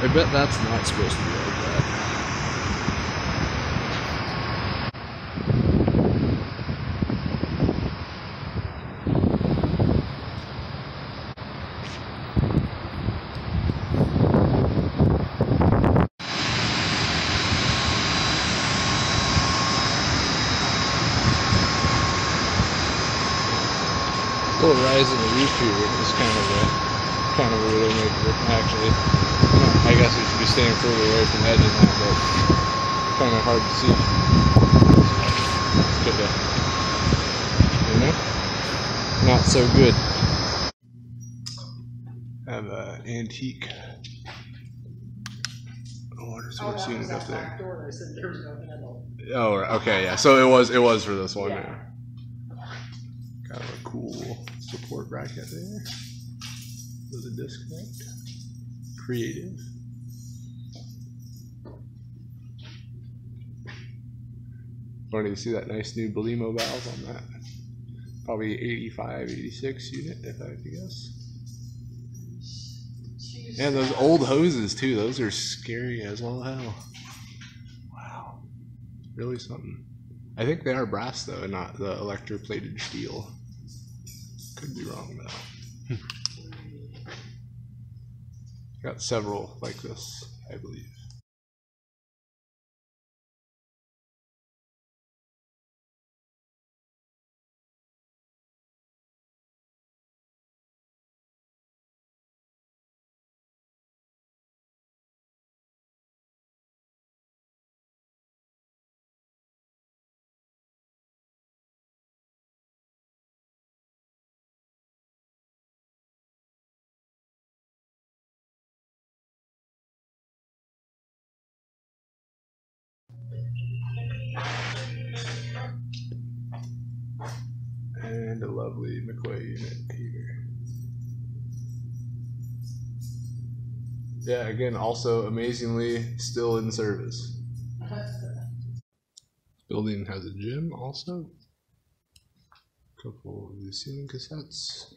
I bet that's not supposed to be like that. little rise in the roof here is kind of a kind of a widowmaker actually. I guess we should be staying further away from the edge of that, but kind of hard to see. Could uh, you know, not so good. Have a antique water source unit up there. Oh, okay, yeah. So it was it was for this one. Yeah. Got a cool support bracket there with a disconnect. Creative. To see that nice new Belimo valve on that. Probably 85, 86 unit, if I had to guess. And those old hoses too, those are scary as all hell. Wow. Really something. I think they are brass though, and not the electroplated steel. Could be wrong though. Hmm. Got several like this, I believe. And a lovely McQuay unit here. Yeah, again, also amazingly still in service. Building has a gym also. Couple of the ceiling cassettes.